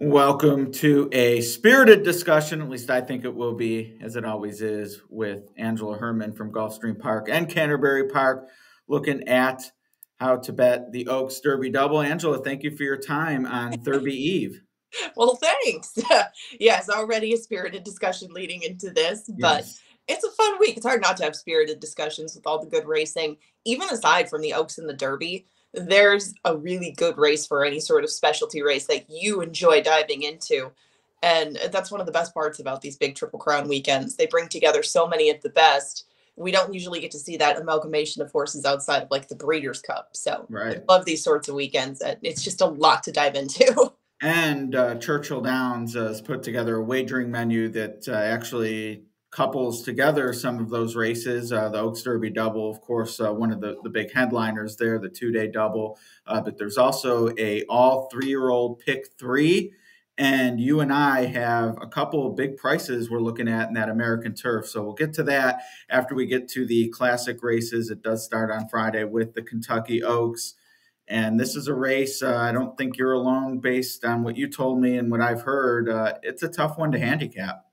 Welcome to a spirited discussion, at least I think it will be, as it always is, with Angela Hermann from Gulfstream Park and Canterbury Park, looking at how to bet the Oaks Derby double. Angela, thank you for your time on Derby Eve. Well, thanks. yes, already a spirited discussion leading into this, but yes. it's a fun week. It's hard not to have spirited discussions with all the good racing, even aside from the Oaks and the Derby there's a really good race for any sort of specialty race that you enjoy diving into. And that's one of the best parts about these big Triple Crown weekends. They bring together so many of the best. We don't usually get to see that amalgamation of horses outside of like the Breeders' Cup. So right. I love these sorts of weekends. It's just a lot to dive into. And uh, Churchill Downs has put together a wagering menu that uh, actually couples together some of those races. Uh, the Oaks Derby double, of course, uh, one of the, the big headliners there, the two day double. Uh, but there's also a all three year old pick three. And you and I have a couple of big prices we're looking at in that American turf. So we'll get to that after we get to the classic races. It does start on Friday with the Kentucky Oaks. And this is a race, uh, I don't think you're alone based on what you told me and what I've heard. Uh, it's a tough one to handicap.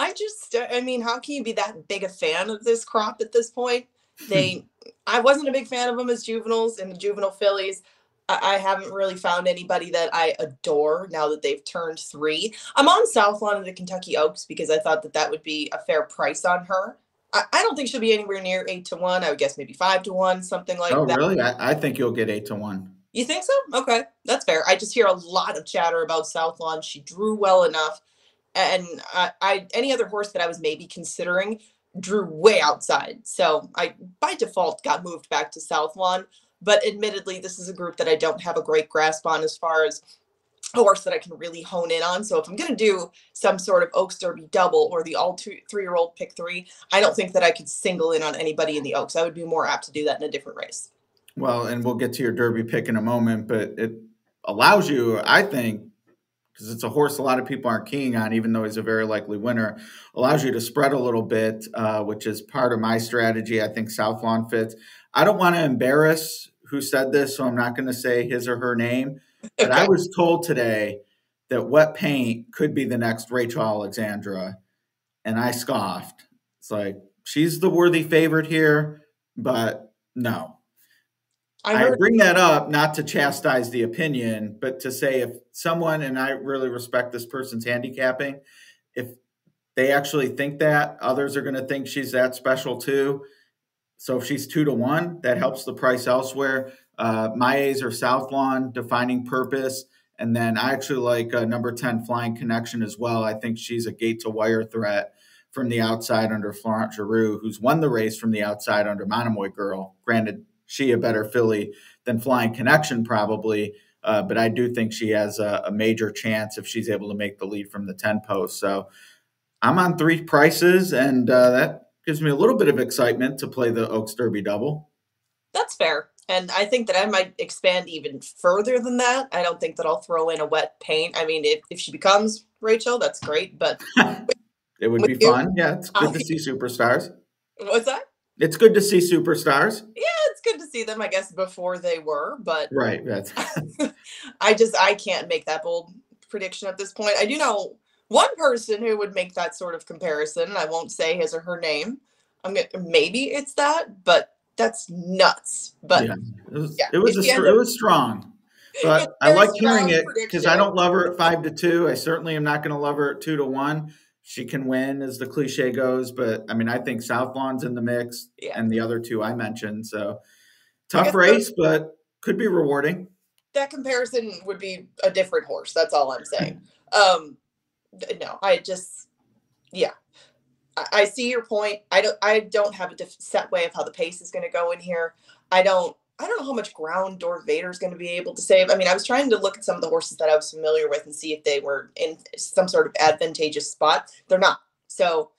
I just, uh, I mean, how can you be that big a fan of this crop at this point? They, I wasn't a big fan of them as juveniles and the juvenile fillies. I, I haven't really found anybody that I adore now that they've turned three. I'm on Southlawn of the Kentucky Oaks because I thought that that would be a fair price on her. I, I don't think she'll be anywhere near eight to one. I would guess maybe five to one, something like oh, that. Oh, really? I, I think you'll get eight to one. You think so? Okay, that's fair. I just hear a lot of chatter about Southlawn. She drew well enough and I, I any other horse that I was maybe considering drew way outside. So I by default got moved back to Southlawn. But admittedly, this is a group that I don't have a great grasp on as far as a horse that I can really hone in on. So if I'm going to do some sort of Oaks Derby double or the all two three year old pick three, I don't think that I could single in on anybody in the Oaks. I would be more apt to do that in a different race. Well, and we'll get to your Derby pick in a moment, but it allows you, I think, because it's a horse a lot of people aren't keying on, even though he's a very likely winner. Allows you to spread a little bit, uh, which is part of my strategy. I think Southlawn fits. I don't want to embarrass who said this, so I'm not going to say his or her name. But I was told today that wet paint could be the next Rachel Alexandra, and I scoffed. It's like she's the worthy favorite here, but no, I, I, bring that up not to chastise the opinion, but to say if someone, and I really respect this person's handicapping, if they actually think that, others are going to think she's that special too. So if she's two to one, that helps the price elsewhere. Uh, my A's are Southlawn, defining purpose. And then I actually like uh, number 10, Flying Connection as well. I think she's a gate to wire threat from the outside under Florent Geroux, who's won the race from the outside under Monomoy Girl. Granted, she a better filly than Flying Connection, probably. Uh, but I do think she has a, a, major chance if she's able to make the lead from the 10 post. So I'm on three prices, and uh, that gives me a little bit of excitement to play the Oaks Derby double. That's fair. And I think that I might expand even further than that. I don't think that I'll throw in a wet paint. I mean, if, if she becomes Rachel, that's great. But it would be you, fun. Yeah, it's good to see superstars. What's that? It's good to see superstars. Yeah, it's good to see them, I guess, before they were, but right. That's I just I can't make that bold prediction at this point. I do know one person who would make that sort of comparison. I won't say his or her name. I'm gonna maybe it's that, but that's nuts. But yeah, it was yeah, it was, a, it was strong. But I like hearing it because I don't love her at five to two. I certainly am not going to love her at two to one she can win, as the cliche goes. But I mean, I think Southlawn's in the mix, yeah. and the other two I mentioned. So tough race, but could be rewarding. That comparison would be a different horse. That's all I'm saying. um, no, I just, yeah, I, I, see your point. I don't, I don't have a set way of how the pace is going to go in here. I don't I don't know how much ground Dorth Vader is going to be able to save. I mean, I was trying to look at some of the horses that I was familiar with and see if they were in some sort of advantageous spot. They're not. So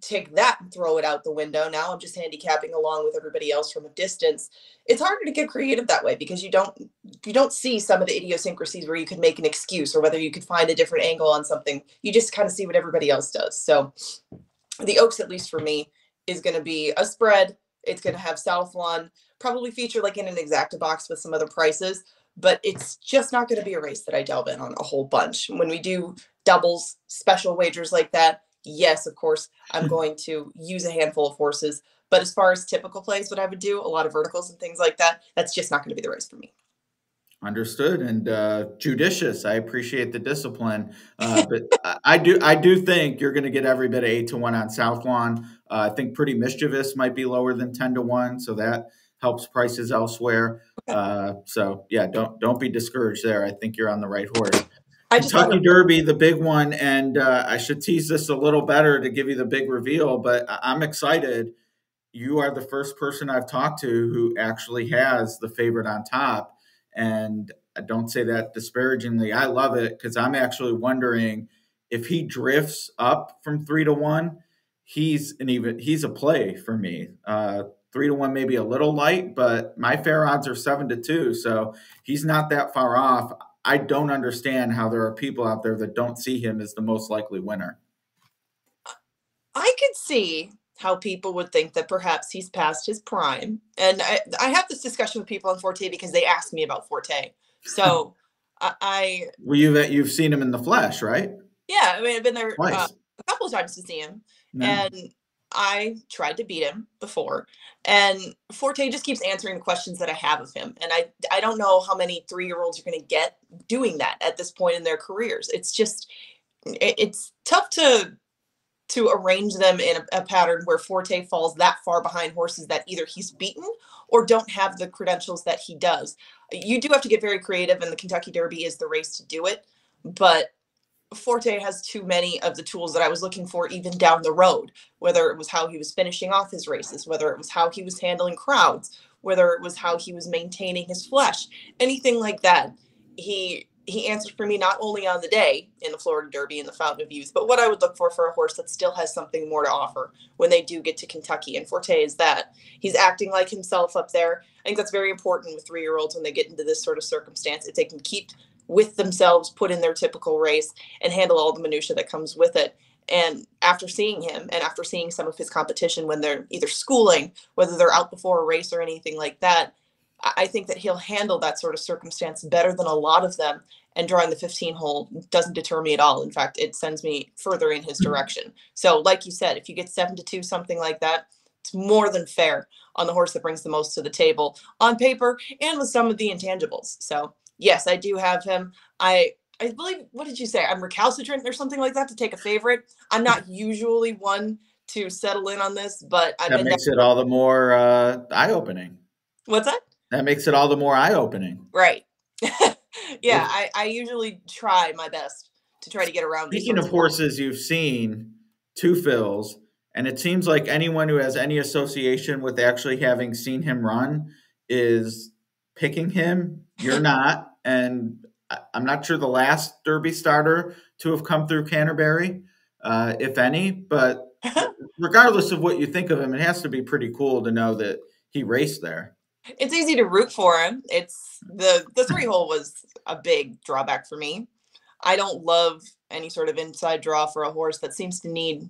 take that and throw it out the window. Now I'm just handicapping along with everybody else from a distance. It's harder to get creative that way because you don't you don't see some of the idiosyncrasies where you could make an excuse or whether you could find a different angle on something. You just kind of see what everybody else does. So the Oaks, at least for me, is going to be a spread. It's going to have Southlawn probably feature like in an exacta box with some other prices. but it's just not going to be a race that I delve in on a whole bunch. When we do doubles, special wagers like that, yes, of course, I'm going to use a handful of horses. But as far as typical plays, what I would do, a lot of verticals and things like that, that's just not going to be the race for me. Understood and uh, judicious. I appreciate the discipline, uh, but I do I do think you're going to get every bit of eight to one on Southlawn. Uh, I think Pretty Mischievous might be lower than ten to one, so that helps prices elsewhere. Uh, so yeah, don't don't be discouraged there. I think you're on the right horse. I Kentucky Derby, the big one, and uh, I should tease this a little better to give you the big reveal. But I'm excited. You are the first person I've talked to who actually has the favorite on top and I don't say that disparagingly. I love it because I'm actually wondering if he drifts up from three to one, he's an even he's a play for me. Uh, three to one maybe a little light, but my fair odds are seven to two, so he's not that far off. I don't understand how there are people out there that don't see him as the most likely winner. I could see how people would think that perhaps he's past his prime. And I, I have this discussion with people on Forte because they ask me about Forte. So I, I well, you've you've seen him in the flesh, right? Yeah, I mean, I've been there uh, a couple of times to see him, no. and I tried to beat him before. And Forte just keeps answering the questions that I have of him, and I I don't know how many three year olds you're going to get doing that at this point in their careers. It's just it, it's tough to to arrange them in a, a, pattern where Forte falls that far behind horses that either he's beaten or don't have the credentials that he does. You do have to get very creative, and the Kentucky Derby is the race to do it. But Forte has too many of the tools that I was looking for even down the road, whether it was how he was finishing off his races, whether it was how he was handling crowds, whether it was how he was maintaining his flesh, anything like that. He he answered for me not only on the day in the Florida Derby and the Fountain of Youth, but what I would look for for a horse that still has something more to offer when they do get to Kentucky. And Forte is that he's acting like himself up there. I think that's very important with three year olds when they get into this sort of circumstance. If they can keep with themselves, put in their typical race, and handle all the minutia that comes with it. And after seeing him and after seeing some of his competition when they're either schooling, whether they're out before a race or anything like that, I think that he'll handle that sort of circumstance better than a lot of them. And drawing the 15 hole doesn't deter me at all. In fact, it sends me further in his mm-hmm. direction. So, like you said, if you get seven to two, something like that, it's more than fair on the horse that brings the most to the table on paper and with some of the intangibles. So, yes, I do have him. I I believe what did you say? I'm recalcitrant or something like that to take a favorite. I'm not usually one to settle in on this, but I've that makes it all the more uh, eye opening. What's that? That makes it all the more eye opening. Right. yeah, I, I usually try my best to try to get around. Speaking of horses you've seen, Two Phil's, and it seems like anyone who has any association with actually having seen him run is picking him. You're not, and I'm not sure the last Derby starter to have come through Canterbury, uh, if any. But regardless of what you think of him, it has to be pretty cool to know that he raced there it's easy to root for him. It's mm. the the three hole was a big drawback for me. I don't love any sort of inside draw for a horse that seems to need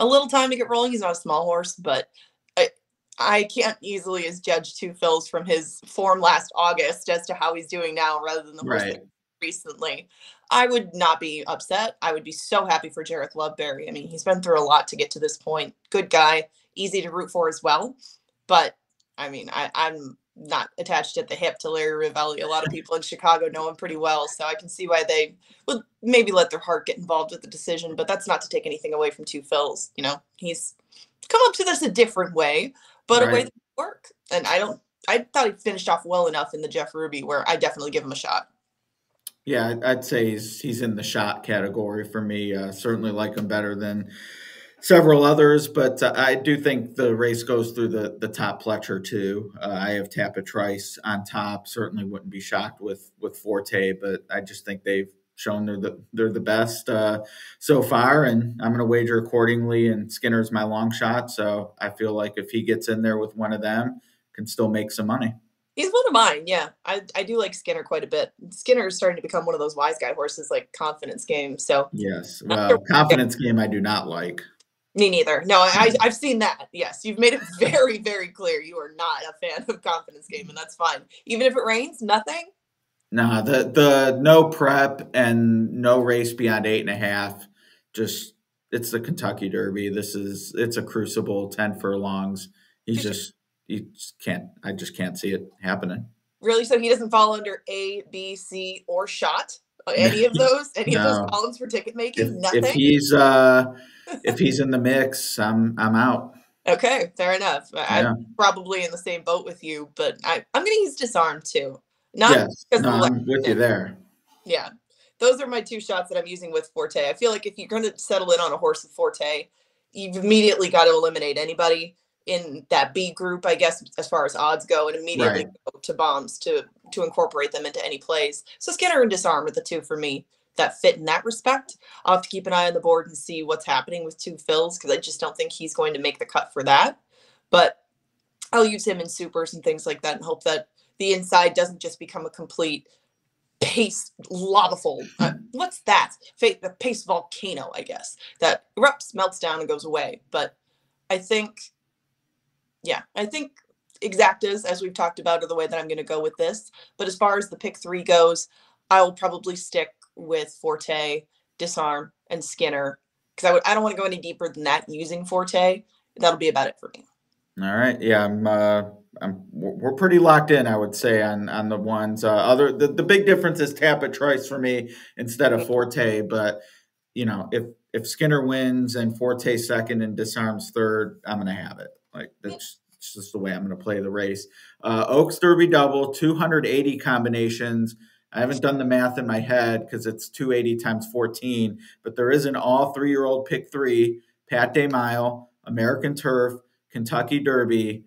a little time to get rolling. He's not a small horse, but I, I can't easily as judge Two Phil's from his form last August as to how he's doing now rather than the horse right. recently. I would not be upset. I would be so happy for Jareth Loveberry. I mean, he's been through a lot to get to this point. Good guy, easy to root for as well. But I mean, I, I'm not attached at the hip to Larry Rivelli. A lot of people in Chicago know him pretty well, so I can see why they would maybe let their heart get involved with the decision. But that's not to take anything away from Two Phil's. You know, he's come up to this a different way, but right. a way that work. And I don't. I thought he finished off well enough in the Jeff Ruby, where I definitely give him a shot. Yeah, I'd say he's he's in the shot category for me. Uh, certainly like him better than several others, but uh, I do think the race goes through the the top Pletcher too. Uh, I have Tapit Trice on top. Certainly wouldn't be shocked with with Forte, but I just think they've shown they're the they're the best uh, so far, and I'm going to wager accordingly. And Skinner's my long shot, so I feel like if he gets in there with one of them, can still make some money. He's one of mine. Yeah, I, I do like Skinner quite a bit. Skinner is starting to become one of those wise guy horses, like confidence game. So yes, well, confidence game I do not like. Me neither. No, I, I've seen that. Yes, you've made it very, very clear you are not a fan of confidence game, and that's fine. Even if it rains, nothing. Nah, the the no prep and no race beyond eight and a half. Just it's the Kentucky Derby. This is it's a crucible, ten furlongs. He's just you just can't. I just can't see it happening. Really? So he doesn't fall under A, B, C, or shot? Any of those? Any no. of those columns for ticket making? If, Nothing. If he's uh, if he's in the mix, I'm I'm out. Okay, fair enough. Yeah. I'm probably in the same boat with you, but I, I'm going to use disarm too. Not yes. because no, I'm with you there. Yeah, those are my two shots that I'm using with Forte. I feel like if you're going to settle in on a horse with Forte, you've immediately got to eliminate anybody in that B group, I guess, as far as odds go, and immediately right. go to bombs to to incorporate them into any plays. So Skinner and Disarm are the two for me that fit in that respect. I'll have to keep an eye on the board and see what's happening with Two Phil's because I just don't think he's going to make the cut for that. But I'll use him in supers and things like that and hope that the inside doesn't just become a complete pace lava fold. Uh, what's that? Fate, The pace volcano, I guess, that erupts, melts down, and goes away. But I think yeah, I think exactas, as we've talked about, are the way that I'm going to go with this. But as far as the pick three goes, I will probably stick with Forte, Disarm, and Skinner because I would I don't want to go any deeper than that using Forte. That'll be about it for me. All right. Yeah, I'm. Uh, I'm. We're pretty locked in, I would say, on on the ones. Uh, other the, the big difference is Tapit Trice for me instead of Forte. But you know, if if Skinner wins and Forte second and disarms third, I'm gonna have it. Like that's just the way I'm going to play the race. Uh, Oaks Derby double, 280 combinations. I haven't done the math in my head because it's 280 times 14, but there is an all three year old pick three, Pat Day Mile, American Turf, Kentucky Derby.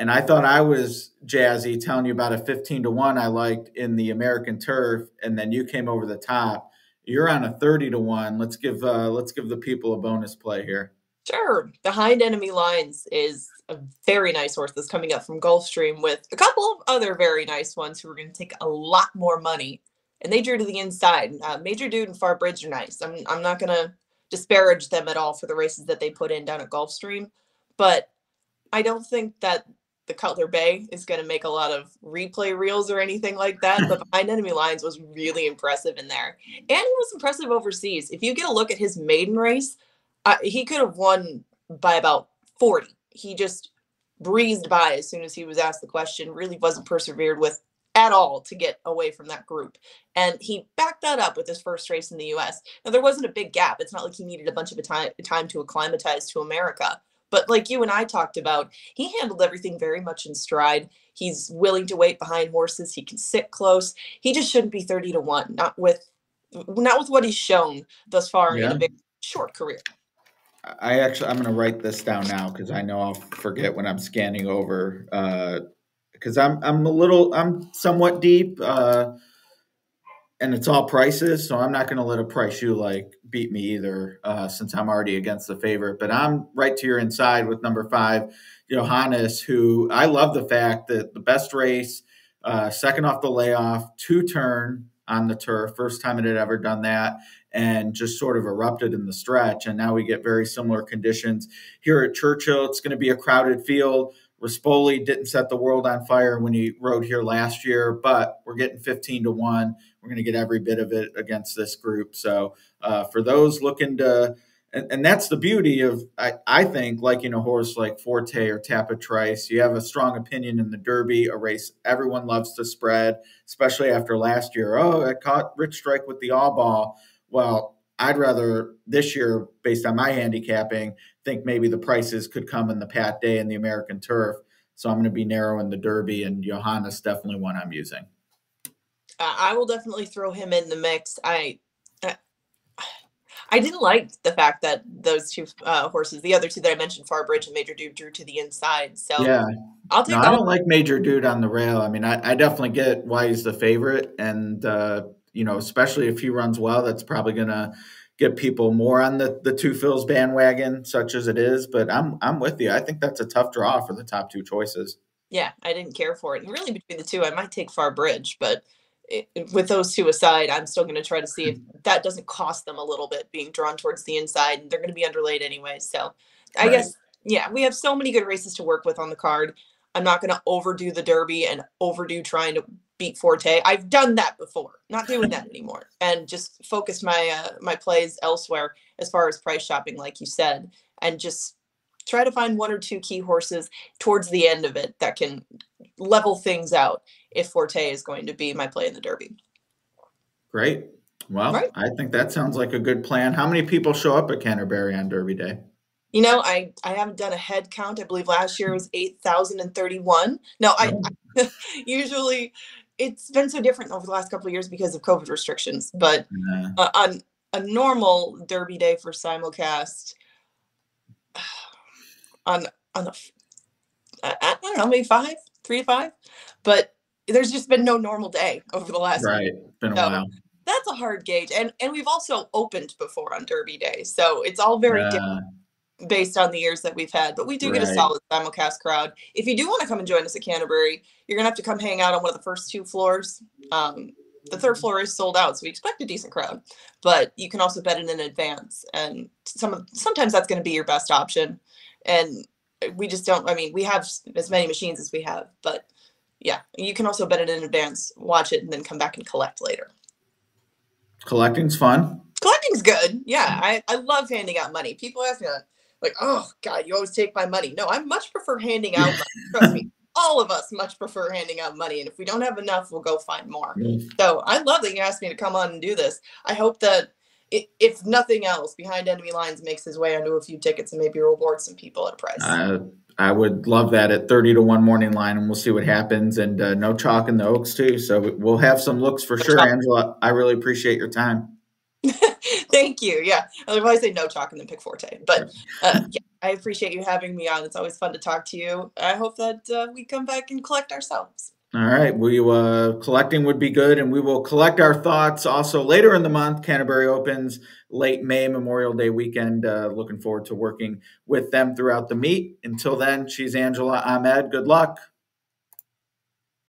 And I thought I was jazzy telling you about a 15 to 1 I liked in the American Turf, and then you came over the top. You're on a 30 to 1. Let's give uh, let's give the people a bonus play here. Sure. Behind Enemy Lines is a very nice horse that's coming up from Gulfstream with a couple of other very nice ones who are going to take a lot more money. And they drew to the inside. Uh, Major Dude and Far Bridge are nice. I'm, I'm not going to disparage them at all for the races that they put in down at Gulfstream. But I don't think that the Cutler Bay is going to make a lot of replay reels or anything like that. But behind enemy lines was really impressive in there. And he was impressive overseas. If you get a look at his maiden race, I, he could have won by about 40. He just breezed by as soon as he was asked the question, really wasn't persevered with at all to get away from that group. And he backed that up with his first race in the US. Now, there wasn't a big gap. It's not like he needed a bunch of time, time to acclimatize to America. But like you and I talked about, he handled everything very much in stride. He's willing to wait behind horses. He can sit close. He just shouldn't be 30 to 1, not with not with what he's shown thus far yeah. in a big short career. I actually I'm going to write this down now because I know I'll forget when I'm scanning over. Because uh, I'm I'm a little I'm somewhat deep, uh, and it's all prices, so I'm not going to let a price you like beat me either, uh, since I'm already against the favorite. But I'm right to your inside with number five, Johannes, who I love the fact that the best race, uh, second off the layoff, two turn on the turf, first time it had ever done that and just sort of erupted in the stretch. And now we get very similar conditions here at Churchill. It's going to be a crowded field. Rispoli didn't set the world on fire when he rode here last year, but we're getting 15 to 1. We're going to get every bit of it against this group. So, uh, for those looking to, and, and, that's the beauty of, I, I think, liking a horse like Forte or Tapit Trice, you have a strong opinion in the Derby, a race everyone loves to spread, especially after last year. Oh, I caught Rich Strike with the all ball well, I'd rather this year, based on my handicapping, think maybe the prices could come in the Pat Day and the American Turf. So I'm going to be narrow in the Derby, and Johannes definitely one I'm using. I will definitely throw him in the mix. I, I didn't like the fact that those two uh, horses, the other two that I mentioned, Far Bridge and Major Dude, drew to the inside. So yeah, I'll take. No, I don't like Major Dude on the rail. I mean, I, I definitely get why he's the favorite, and uh, you know, especially if he runs well, that's probably going to get people more on the the Two Phil's bandwagon, such as it is. But I'm I'm with you. I think that's a tough draw for the top two choices. Yeah, I didn't care for it. And really, between the two, I might take Far Bridge, but it, with those two aside, I'm still going to try to see if that doesn't cost them a little bit being drawn towards the inside, and they're going to be underlaid anyway. So, I right. guess yeah, we have so many good races to work with on the card. I'm not going to overdo the Derby and overdo trying to beat Forte. I've done that before. Not doing that anymore, and just focus my uh, my plays elsewhere as far as price shopping, like you said, and just try to find one or two key horses towards the end of it that can level things out if Forte is going to be my play in the Derby. Great. Well, right. I think that sounds like a good plan. How many people show up at Canterbury on Derby Day? You know, I I haven't done a head count. I believe last year was eight thousand and thirty-one. No, I, I usually it's been so different over the last couple of years because of COVID restrictions. But yeah. uh, on a normal Derby day for simulcast, on on I don't know maybe five, three to five, but there's just been no normal day over the last right. Week. Been a so while. That's a hard gauge, and and we've also opened before on Derby Day, so it's all very yeah. different based on the years that we've had. But we do right. get a solid simulcast crowd. If you do want to come and join us at Canterbury, you're gonna have to come hang out on one of the first two floors. Um, the third floor is sold out, so we expect a decent crowd. But you can also bet it in advance, and some of sometimes that's going to be your best option. And we just don't. I mean, we have as many machines as we have, but yeah, you can also bet it in advance, watch it, and then come back and collect later. Collecting's fun. Collecting's good. Yeah, I, I love handing out money. People ask me that, like, oh God, you always take my money. No, I much prefer handing out money. Trust me. All of us much prefer handing out money. And if we don't have enough, we'll go find more. Mm. So I love that you asked me to come on and do this. I hope that if nothing else, behind enemy lines makes his way onto a few tickets and maybe reward some people at a price. Uh, I would love that at 30 to 1 morning line, and we'll see what happens. And uh, no chalk in the Oaks, too. So we'll have some looks for no sure, chalk. Angela. I really appreciate your time. Thank you. Yeah. i Otherwise, say no chalk and then pick Forte. But uh, yeah, I appreciate you having me on. It's always fun to talk to you. I hope that uh, we come back and collect ourselves. All right. We uh, collecting would be good, and we will collect our thoughts also later in the month. Canterbury opens late May, Memorial Day weekend. Uh, looking forward to working with them throughout the meet. Until then, she's Angela Ahmed. Good luck.